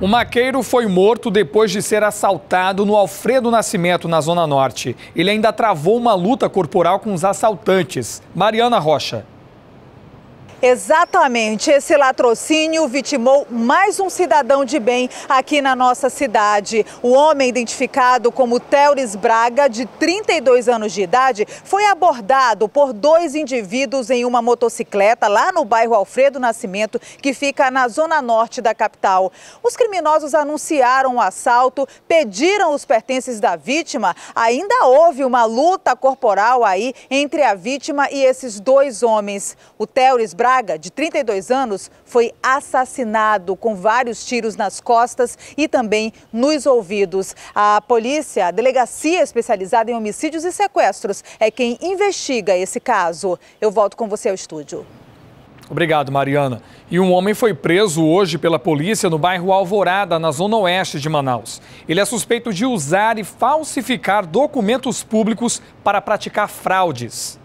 O maqueiro foi morto depois de ser assaltado no Alfredo Nascimento, na Zona Norte. Ele ainda travou uma luta corporal com os assaltantes. Mariana Rocha. Exatamente, esse latrocínio vitimou mais um cidadão de bem aqui na nossa cidade. O homem, identificado como Teures Braga, de 32 anos de idade, foi abordado por dois indivíduos em uma motocicleta lá no bairro Alfredo Nascimento, que fica na zona norte da capital. Os criminosos anunciaram o assalto, pediram os pertences da vítima. Ainda houve uma luta corporal aí entre a vítima e esses dois homens. O Teures Braga Braga, de 32 anos, foi assassinado com vários tiros nas costas e também nos ouvidos. A polícia, a delegacia especializada em homicídios e sequestros, é quem investiga esse caso. Eu volto com você ao estúdio. Obrigado, Mariana. E um homem foi preso hoje pela polícia no bairro Alvorada, na zona oeste de Manaus. Ele é suspeito de usar e falsificar documentos públicos para praticar fraudes.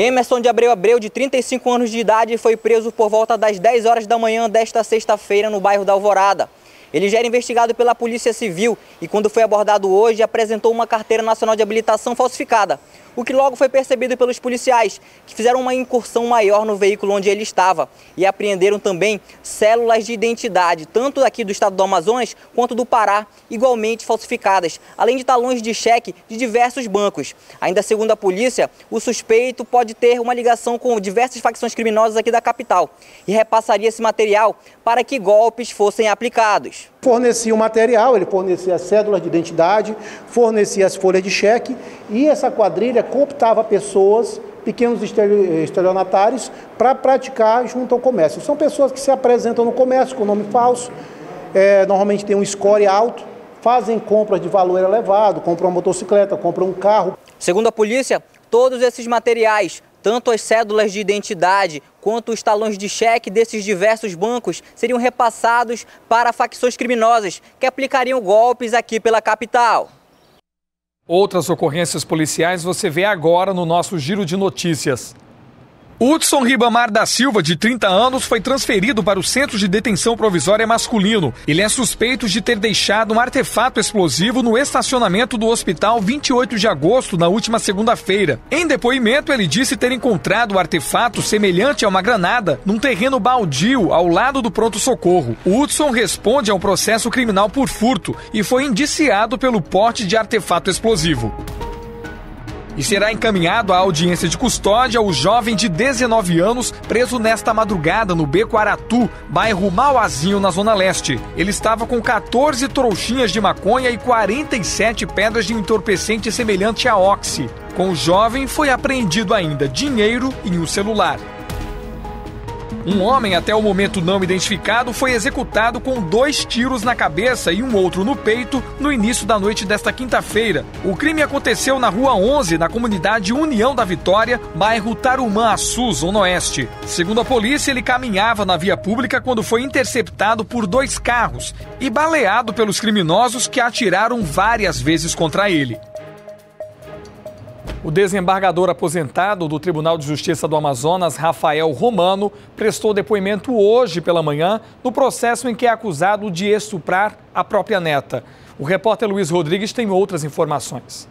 Emerson de Abreu Abreu, de 35 anos de idade, foi preso por volta das 10 horas da manhã desta sexta-feira no bairro da Alvorada. Ele já era investigado pela Polícia Civil e, quando foi abordado hoje, apresentou uma carteira nacional de habilitação falsificada o que logo foi percebido pelos policiais, que fizeram uma incursão maior no veículo onde ele estava e apreenderam também células de identidade, tanto aqui do estado do Amazonas quanto do Pará, igualmente falsificadas, além de talões de cheque de diversos bancos. Ainda segundo a polícia, o suspeito pode ter uma ligação com diversas facções criminosas aqui da capital e repassaria esse material para que golpes fossem aplicados. Fornecia o material, ele fornecia as cédulas de identidade, fornecia as folhas de cheque e essa quadrilha cooptava pessoas, pequenos estelionatários, para praticar junto ao comércio. São pessoas que se apresentam no comércio com nome falso, é, normalmente tem um score alto, fazem compras de valor elevado, compram uma motocicleta, compram um carro. Segundo a polícia, todos esses materiais, tanto as cédulas de identidade quanto os talões de cheque desses diversos bancos seriam repassados para facções criminosas que aplicariam golpes aqui pela capital. Outras ocorrências policiais você vê agora no nosso Giro de Notícias. Hudson Ribamar da Silva, de 30 anos, foi transferido para o Centro de Detenção Provisória Masculino. Ele é suspeito de ter deixado um artefato explosivo no estacionamento do hospital 28 de agosto, na última segunda-feira. Em depoimento, ele disse ter encontrado o artefato semelhante a uma granada num terreno baldio ao lado do pronto-socorro. Hudson responde a um processo criminal por furto e foi indiciado pelo porte de artefato explosivo e será encaminhado à audiência de custódia o jovem de 19 anos preso nesta madrugada no Beco Aratu, bairro Mauazinho, na Zona Leste. Ele estava com 14 trouxinhas de maconha e 47 pedras de entorpecente semelhante a oxi. Com o jovem foi apreendido ainda dinheiro e um celular. Um homem, até o momento não identificado, foi executado com dois tiros na cabeça e um outro no peito no início da noite desta quinta-feira. O crime aconteceu na Rua 11, na comunidade União da Vitória, bairro Tarumã Açu, Zona Oeste. Segundo a polícia, ele caminhava na via pública quando foi interceptado por dois carros e baleado pelos criminosos que atiraram várias vezes contra ele. O desembargador aposentado do Tribunal de Justiça do Amazonas, Rafael Romano, prestou depoimento hoje pela manhã no processo em que é acusado de estuprar a própria neta. O repórter Luiz Rodrigues tem outras informações.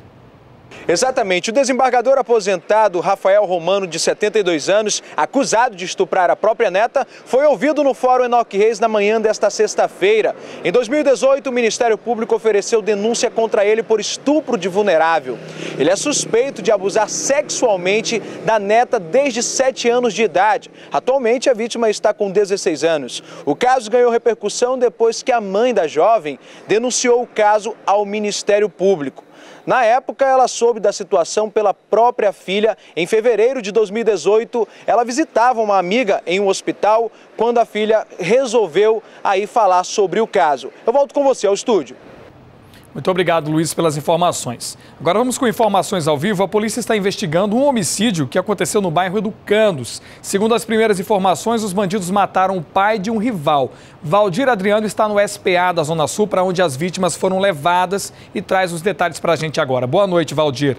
Exatamente. O desembargador aposentado Rafael Romano, de 72 anos, acusado de estuprar a própria neta, foi ouvido no Fórum Enoque Reis na manhã desta sexta-feira. Em 2018, o Ministério Público ofereceu denúncia contra ele por estupro de vulnerável. Ele é suspeito de abusar sexualmente da neta desde 7 anos de idade. Atualmente, a vítima está com 16 anos. O caso ganhou repercussão depois que a mãe da jovem denunciou o caso ao Ministério Público. Na época, ela soube da situação pela própria filha. Em fevereiro de 2018, ela visitava uma amiga em um hospital quando a filha resolveu aí falar sobre o caso. Eu volto com você ao estúdio. Muito obrigado, Luiz, pelas informações. Agora vamos com informações ao vivo. A polícia está investigando um homicídio que aconteceu no bairro Educandos. Segundo as primeiras informações, os bandidos mataram o pai de um rival. Valdir Adriano está no SPA da Zona Sul, para onde as vítimas foram levadas e traz os detalhes para a gente agora. Boa noite, Valdir.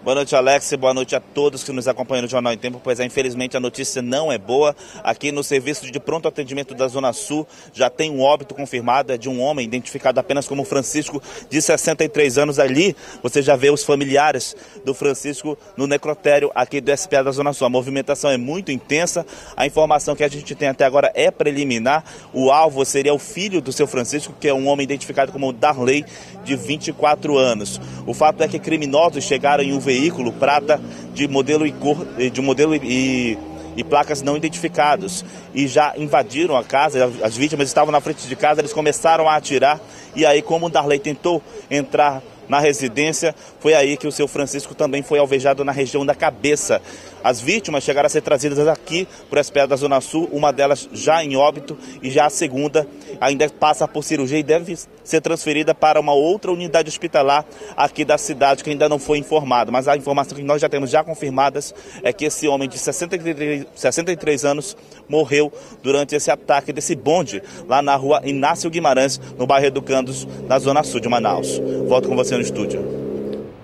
Boa noite, Alex. Boa noite a todos que nos acompanham no Jornal em Tempo. Pois é, infelizmente a notícia não é boa. Aqui no serviço de pronto atendimento da Zona Sul já tem um óbito confirmado. É de um homem identificado apenas como Francisco, de 63 anos. Ali você já vê os familiares do Francisco no necrotério aqui do SPA da Zona Sul. A movimentação é muito intensa. A informação que a gente tem até agora é preliminar. O alvo seria o filho do seu Francisco, que é um homem identificado como Darley, de 24 anos. O fato é que criminosos chegaram em um veículo prata de modelo e cor, de modelo e, e placas não identificados e já invadiram a casa. As vítimas estavam na frente de casa, eles começaram a atirar e aí como o Darley tentou entrar na residência, foi aí que o seu Francisco também foi alvejado na região da cabeça. As vítimas chegaram a ser trazidas aqui para o SPA da Zona Sul, uma delas já em óbito e já a segunda ainda passa por cirurgia e deve ser transferida para uma outra unidade hospitalar aqui da cidade que ainda não foi informada. Mas a informação que nós já temos já confirmadas é que esse homem de 63, 63 anos morreu durante esse ataque desse bonde lá na rua Inácio Guimarães, no bairro Educandos, na Zona Sul de Manaus. Volto com você no estúdio.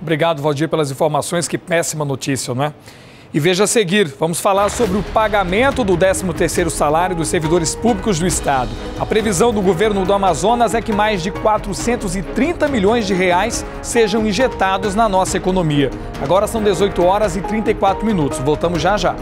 Obrigado, Valdir, pelas informações. Que péssima notícia, não é? E veja a seguir, vamos falar sobre o pagamento do 13º salário dos servidores públicos do Estado. A previsão do governo do Amazonas é que mais de 430 milhões de reais sejam injetados na nossa economia. Agora são 18 horas e 34 minutos. Voltamos já já.